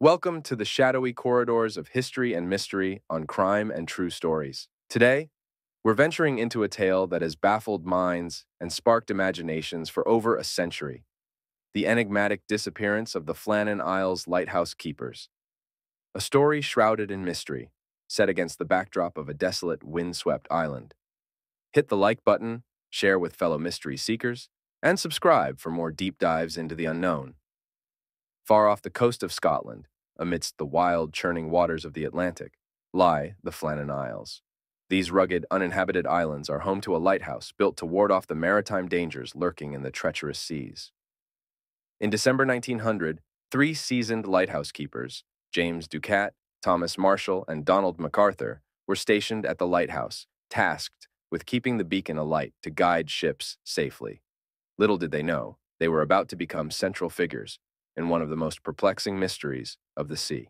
Welcome to the shadowy corridors of history and mystery on crime and true stories. Today, we're venturing into a tale that has baffled minds and sparked imaginations for over a century the enigmatic disappearance of the Flannan Isles lighthouse keepers. A story shrouded in mystery, set against the backdrop of a desolate, windswept island. Hit the like button, share with fellow mystery seekers, and subscribe for more deep dives into the unknown. Far off the coast of Scotland, amidst the wild, churning waters of the Atlantic, lie the Flannan Isles. These rugged, uninhabited islands are home to a lighthouse built to ward off the maritime dangers lurking in the treacherous seas. In December 1900, three seasoned lighthouse keepers, James Ducat, Thomas Marshall, and Donald MacArthur, were stationed at the lighthouse, tasked with keeping the beacon alight to guide ships safely. Little did they know, they were about to become central figures in one of the most perplexing mysteries of the sea.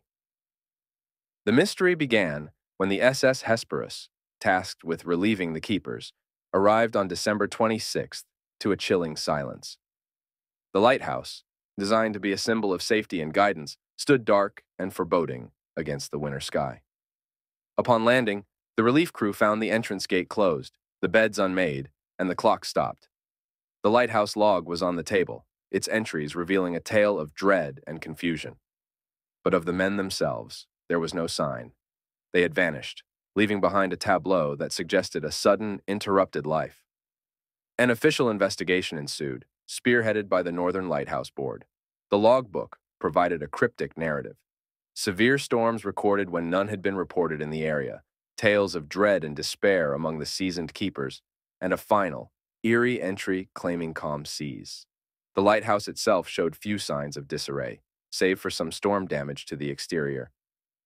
The mystery began when the SS Hesperus, tasked with relieving the keepers, arrived on December 26th to a chilling silence. The lighthouse, designed to be a symbol of safety and guidance, stood dark and foreboding against the winter sky. Upon landing, the relief crew found the entrance gate closed, the beds unmade, and the clock stopped. The lighthouse log was on the table, its entries revealing a tale of dread and confusion. But of the men themselves, there was no sign. They had vanished, leaving behind a tableau that suggested a sudden, interrupted life. An official investigation ensued, spearheaded by the Northern Lighthouse Board. The logbook provided a cryptic narrative. Severe storms recorded when none had been reported in the area, tales of dread and despair among the seasoned keepers, and a final, eerie entry claiming calm seas. The lighthouse itself showed few signs of disarray, save for some storm damage to the exterior.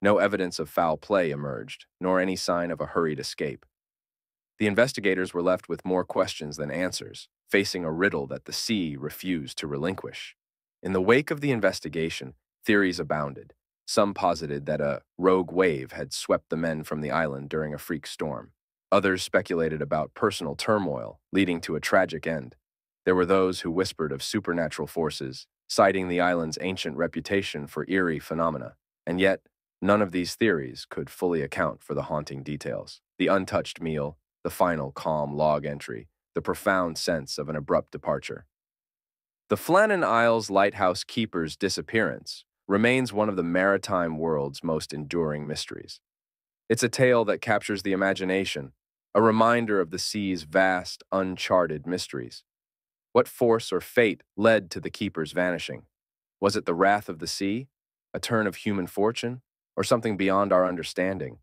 No evidence of foul play emerged, nor any sign of a hurried escape. The investigators were left with more questions than answers, facing a riddle that the sea refused to relinquish. In the wake of the investigation, theories abounded. Some posited that a rogue wave had swept the men from the island during a freak storm. Others speculated about personal turmoil, leading to a tragic end. There were those who whispered of supernatural forces, citing the island's ancient reputation for eerie phenomena. And yet, none of these theories could fully account for the haunting details. The untouched meal, the final calm log entry, the profound sense of an abrupt departure. The Flannan Isles lighthouse keeper's disappearance remains one of the maritime world's most enduring mysteries. It's a tale that captures the imagination, a reminder of the sea's vast, uncharted mysteries. What force or fate led to the keeper's vanishing? Was it the wrath of the sea, a turn of human fortune, or something beyond our understanding?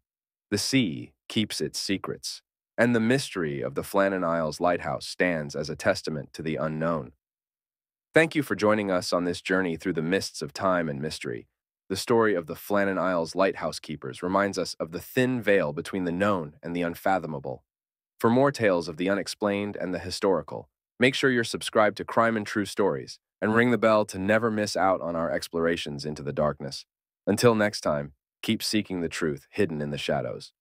The sea keeps its secrets, and the mystery of the Flannan Isles lighthouse stands as a testament to the unknown. Thank you for joining us on this journey through the mists of time and mystery. The story of the Flannan Isles lighthouse keepers reminds us of the thin veil between the known and the unfathomable. For more tales of the unexplained and the historical, make sure you're subscribed to Crime and True Stories and ring the bell to never miss out on our explorations into the darkness. Until next time, keep seeking the truth hidden in the shadows.